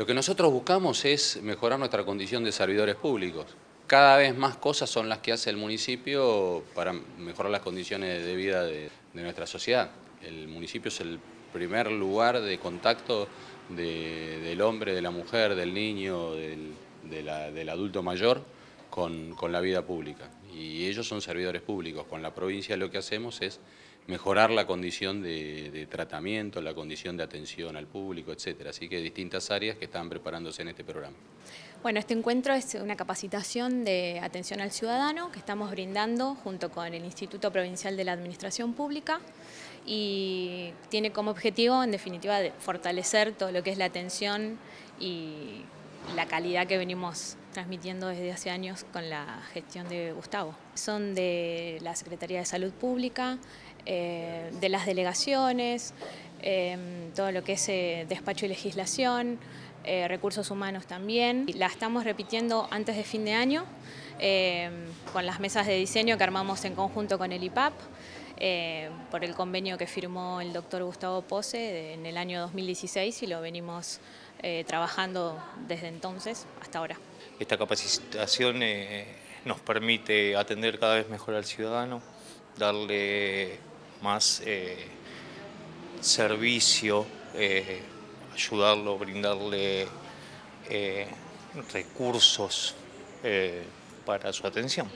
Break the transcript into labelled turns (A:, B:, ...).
A: Lo que nosotros buscamos es mejorar nuestra condición de servidores públicos. Cada vez más cosas son las que hace el municipio para mejorar las condiciones de vida de, nuestra sociedad. El municipio es el primer lugar de contacto del hombre, de la mujer, del niño, del, adulto mayor con, la vida pública. Y ellos son servidores públicos. Con la provincia lo que hacemos es mejorar la condición de, tratamiento, la condición de atención al público, etcétera. Así que distintas áreas que están preparándose en este programa.
B: Bueno, este encuentro es una capacitación de atención al ciudadano que estamos brindando junto con el Instituto Provincial de la Administración Pública y tiene como objetivo, en definitiva, fortalecer todo lo que es la atención y la calidad que venimos transmitiendo desde hace años con la gestión de Gustavo. Son de la Secretaría de Salud Pública, eh, de las delegaciones, em, todo lo que es eh, despacho y legislación, eh, recursos humanos también. La estamos repitiendo antes de fin de año con las mesas de diseño que armamos en conjunto con el IPAP. por el convenio que firmó el doctor Gustavo Pose en el año 2016 y lo venimos trabajando desde entonces hasta ahora.
C: Esta capacitación nos permite atender cada vez mejor al ciudadano, darle más eh, servicio, eh, ayudarlo, brindarle eh, recursos para su atención.